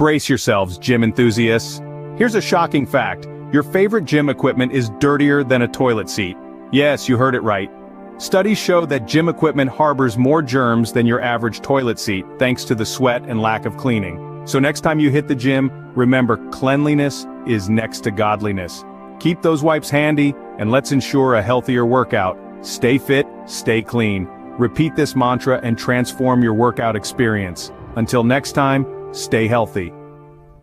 Brace yourselves, gym enthusiasts. Here's a shocking fact. Your favorite gym equipment is dirtier than a toilet seat. Yes, you heard it right. Studies show that gym equipment harbors more germs than your average toilet seat thanks to the sweat and lack of cleaning. So next time you hit the gym, remember cleanliness is next to godliness. Keep those wipes handy, and let's ensure a healthier workout. Stay fit, stay clean. Repeat this mantra and transform your workout experience. Until next time, stay healthy.